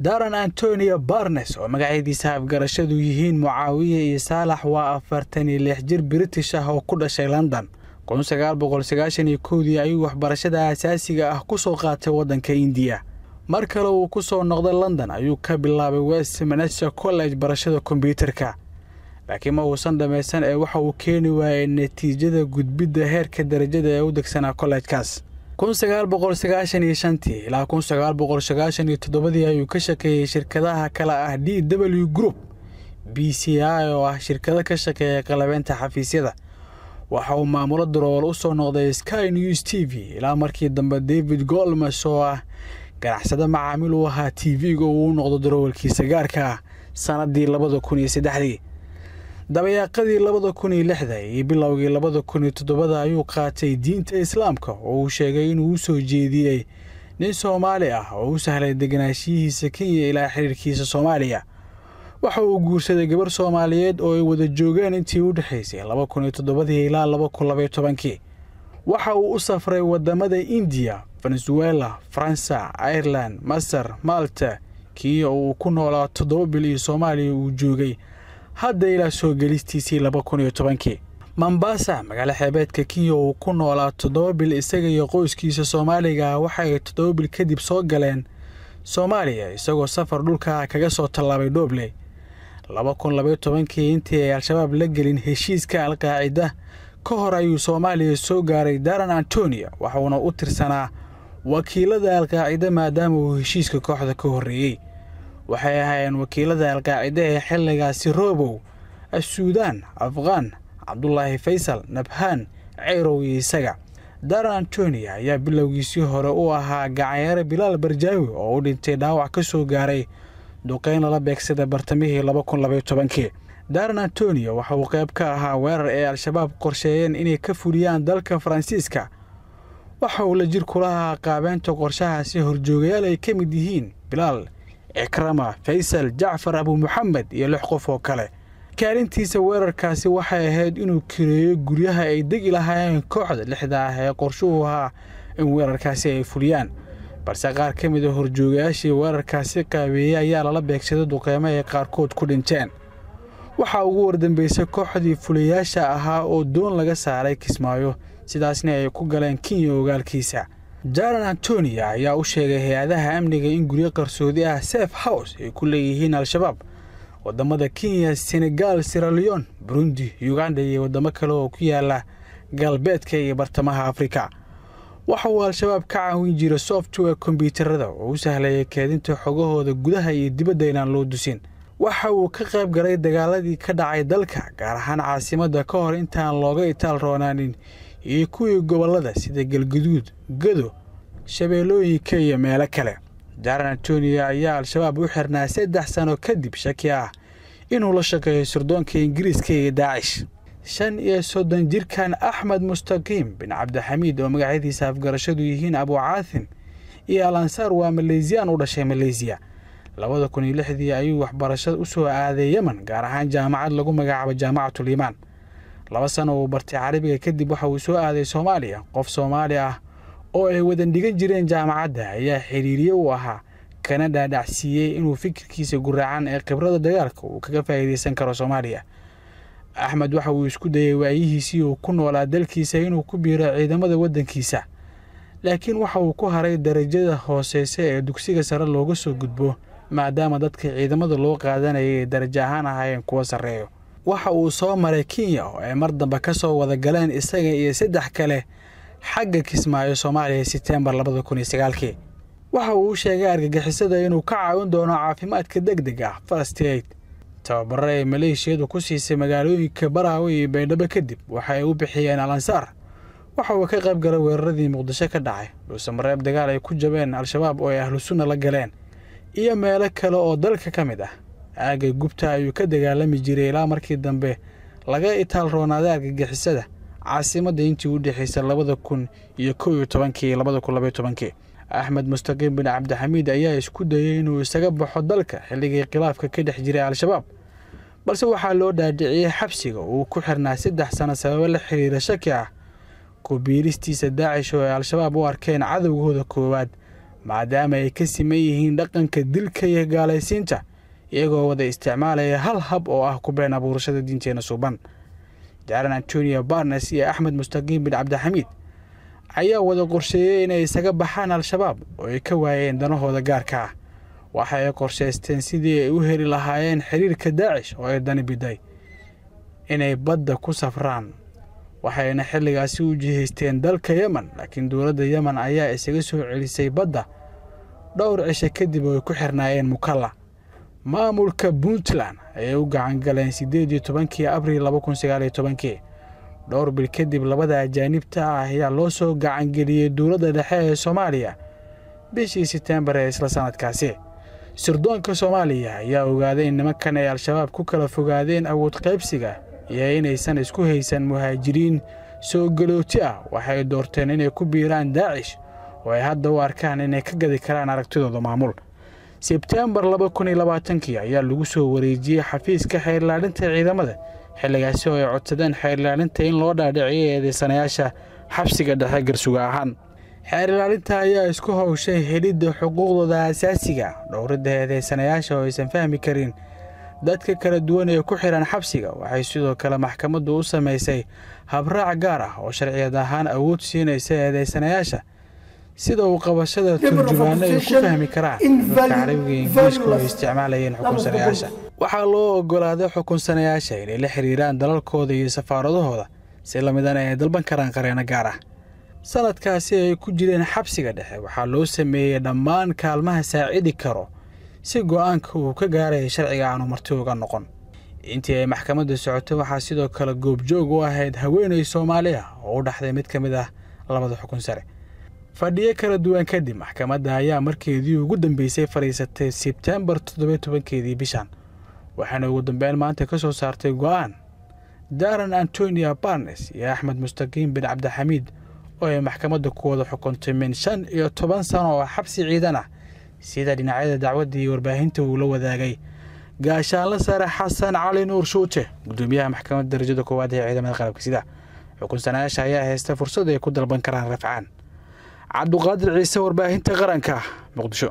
daran antonio barnes oo magacyadiisa afgarashadu yihiin mucaawiye iyo saalax waa afartan iyo lix jir british ah oo ku dhashay london. Kun sagaal boqol sagaashan iyo kowdii ayuu waxbarashada asaasiga ah ku soo qaatay waddanka indiya. Mar kale uu ku soo noqday london ayuu ka bilaabay westminster college barashada kombyuutarka laakiin ma uusan dhammaysan ee waxa uu keeni waayey natiijada gudbidda heerka darajada ee u degsanaa kollejkaas kun sagaal boqol sagaashan iyo shantii ilaa kun sagaal boqol sagaashan iyo toddobadii ayuu ka shaqeeyey shirkadaha kale ah d w group b c i oo ah shirkado ka shaqeeya qalabeynta xafiisyada. Waxa uu maamulo darool u soo noqday sky news t v ilaa markii dambe david golmes oo ah ganacsade macaamiil u ahaa t v-ga uu u noqdo daroowalkiisa gaarka ah sannaddii labada kun iyo saddexdii dabayaaqadii labada kun iyo lixda iyo bilowgii labada kun iyo toddobada ayuu qaatay diinta islaamka oo uu sheegay inuu u soo jeediyey nin soomaali ah oo u sahlay deganaanshiyihiisa kenya ilaa xiriirkiisa soomaaliya. Waxa uu guursaday gabar soomaaliyeed oo ay wada joogeen intii u dhexaysay laba kun iyo toddobadii ilaa laba kun labaiyo tobankii. Waxa uu u safray waddamada indiya venezuela faransa irelan masar malta kenya oo uu ku noolaa toddoba bil iyo soomaaliya uu joogay hadda ilaa soo gelistiisii laba kun iyo tobankii. Mombasa magaalo xeebeedka kenya uu ku noolaa toddoba bil isaga iyo qoyskiisa soomaaliga waxa ay toddoba bil kadib soo galeen soomaaliya isagoo safar dhulka kaga soo tallaabay dhobley laba kun labaiyo tobankii intii ay al-shabaab la gelin heshiiska alqaacida ka hor ayuu soomaaliya soo gaaray daran antonia waxuuna u tirsanaa wakiilada alqaacida maadaama uu heshiiska kooxda ka horreeyey waxay ahaayeen wakiilada alqaacida ee xilligaasi roobow assuudaan afqaan cabdulaahi faysal nabhaan ceyrow iyo isaga. Daran antonia ayaa bilowgiisii hore u ahaa gacanyare bilaal barjaawi oo u dhintay dhaawac ka soo gaaray duqeyn lala beegsada bartamihii laba kun labaiyo tobankii. Daran antonia waxa uu qayb ka ahaa weerar ay al-shabaab qorsheeyeen inay ka fuliyaan dalka faransiiska waxa uu la jir kula qaabeynta qorshahaasi horjoogayaal ay ka mid yihiin bilaal cikrama faysal jacfar abu muxamed iyo lix qof oo kale. Kaalintiisa weerarkaasi waxay ahayd inuu kireeyo guryaha ay degi lahaayeen kooxda lixda ah ee qorshuhu ahaa in weerarkaasi ay fuliyaan. Balse qaar ka mid a horjoogayaashii weerarkaasi qaabeeyey ayaa lala beegsaday duqeymo ay qaarkood ku dhinteen. Waxaa ugu wardambeysay kooxdii fulayaasha ahaa oo doon laga saaray kismaayo sidaasna ay ku galeen kenya ogaalkiisa jaran antonia ayaa u sheegay hay'adaha amniga in guryo qarsoodi ah sef house ay ku leeyihiin al-shabaab waddamada kenya senegal siraleon burundi uganda iyo waddamo kale oo ku yaalla galbeedka iyo bartamaha afrika. Waxa uu al-shabaab ka caawin jiray software kombyuutarada oo u sahlaya keedinta xogahooda gudaha iyo dibadda inaan loo dusin. Waxa uu ka qayb galay dagaaladii ka dhacay dalka gaar ahaan caasimadda ka hor intaan looga itaal roonaanin iyo kuwii gobollada sida galguduud gado shabeellooyinka iyo meelo kale. Jaran antonia ayaa al-shabaab u xirnaa saddex sano kadib shaki ah inuu la shaqeeyo sirdoonka ingiriiska iyo daacish. Shan iyo soddon jirkan axmed mustaqiim bin cabdixamiid oo magacyadiisa afgarashadu yihiin abu caathim iyo al ansaar waa maleysiyaan u dhashay maleysiya labada kun iyo lixdii ayuu waxbarashada u soo aaday yemen gaar ahaan jaamacad lagu magacaabo jaamacatul iimaan laba sano uu bartay carabiga kadib waxa uu soo aaday soomaaliya. Qof soomaali ah oo ay wadan dhigan jireen jaamacadda ayaa xiriiriye u ahaa kana dhaadhacsiiyey inuu fikirkiisa guraacan ee khibrada dagaalka uu kaga faa'iidaysan karo soomaaliya. Axmed waxa uu isku dayay waayihiisii uu ku noolaa dalkiisa inuu ku biiro ciidamada waddankiisa laakiin waxa uu ku haray darajada hooseyse ee dugsiga sare looga soo gudbo maadaama dadka ciidamada loo qaadanayay ay darajo ahaan ahaayeen kuwa sarreeyo waxa uu soo maray kenya oo ay mar dambe ka soo wada galeen isaga iyo saddex kale xagga kismaayo soomaaliya setembar labada kun iyo sagaalkii. Waxa uu u sheegay argagixisada inuu ka caawin doono caafimaadka deg deg ah first aid. Tababaro ay maleeshiyadu ku siisay magaalooyinka baraawe iyo baydhabo kadib waxa ay u bixiyeen al ansaar. Waxa uu ka qayb galay weeraradii muqdisho ka dhacay dhuuse mareeb dagaal ay ku jabeen al-shabaab oo ay ahlu sunna la galeen iyo meelo kale oo dalka ka mid ah aagay gubta ayuu ka dagaalami jiray ilaa markii dambe laga itaal roonaaday argagixisada caasimadda intii u dhexaysay labada kun iyo kow iyo tobankii labada kun labaiyo tobankii axmed mustaqiim bin cabdixamiid ayaa isku dayey inuu isaga baxo dalka xilligii khilaafka ka dhex jiray al-shabaab. Balse waxaa loo dhaadhiciyey xabsiga uu ku xirnaa saddex sano sababo la xiriira shaki ah. Ku biiristiisa daacish oo ay al-shabaab u arkeen cadowgooda koowaad maadaama ay ka siman yihiin dhaqanka dilka iyo gaalaysiinta iyagoo wada isticmaalaya hal hab oo ah ku been abuurashada diinteena suuban. Jaaran antonio barnes iyo axmed mustaqiim bin cabdixamiid ayaa wada qorsheeyey inay isaga baxaan al-shabaab oo ay ka waayeen danahooda gaarka ah. Waxa ay qorshaysteen sidii ay u heli lahaayeen xiriirka daacish oo ay dani biday inay badda ku safraan waxayna xilligaasi u jihaysteen dalka yemen laakiin dowladda yemen ayaa isaga soo celisay badda dhowr cisho kadib oo ay ku xirnaayeen mukalla maamulka puntland ayay u gacan galeen iyo tobankii abriil laba kun sagaal iyo tobankii. Dhowr bil kadib labada ajaanibta ah ayaa loo soo gacangeliyey dowladda dhexe ee soomaaliya bishii setembar ee isla sanadkaasi. Sirdoonka soomaaliya ayaa ogaaday in nimankan ay al-shabaab ku kala fogaadeen awood qaybsiga iyo inaysan isku haysan muhaajiriin soo galooti ah. Waxay doorteen inay ku biiraan daacish oo ay hadda u arkaan inay ka gadi karaan aragtidooda maamul sebtembar ayaa lagu soo wareejiyey xafiiska xeerlaalinta ciidamada xilligaasi oo ay codsadeen xeerlaalinta in loo dhaadhiciyo eedeysanayaasha xabsiga dhexe garsuga ahaan. Xeerlaalinta ayaa isku howshay helidda xuquuqdooda asaasiga dhowridda eedeysanayaasha oo aysan fahmi karin dadka kala duwan ee ku xihan xabsiga. Waxay sidoo kale maxkamaddu u samaysay habraac gaar ah oo sharciyad ahaan awood siinaysa eedeysanayaasha sida uu qabashada turjumaano ay ku fahmi karaan dadka carabiga ingiriisku ay isticmaalayeen xukunsanayaasha waxaa loo ogolaaday xukunsanayaasha inay la xiriiraan dalalkooda iyo safaaradahooda si lamidana ay dalban karaan qareeno gaar ah. Sanadkaasi ay ku jireen xabsiga dhexe waxaa loo sameeyey dhammaan kaalmaha saacidi karo si go'aanka uu ka gaaraya sharciga aanu marti uga noqon. Intii ay maxkamadda socotay waxaa sidoo kale goobjoog u ahayd haweenay soomaali ah oo u dhaxday mid ka mid ah labada xukun sare fadhiyo kala duwan kadib maxkamadda ayaa markeedii ugu dambeysay fadhiisatay sebtembar toddobiyo tobankeedii bishan waxaana ugu dambeyn maanta ka soo saartay go'aan daran antonio barnes iyo axmed mustaqiim bin cabdixamiid oo ay maxkamadda ku wada xukuntay min shan iyo toban sano oo xabsi ciidan ah sida dhinacyada dacwadda iyo warbaahinta uu la wadaagay. Gaashaanla sare xasan cali nuur shuute gudoomiyaha maxkamadda darajada koowaad ee ciidamada qalabka sida xukunsanayaasha ayaa haysta fursad ay ku dalban karaan rafcaan cabduqaadir ciise warbaahinta qaranka muqdisho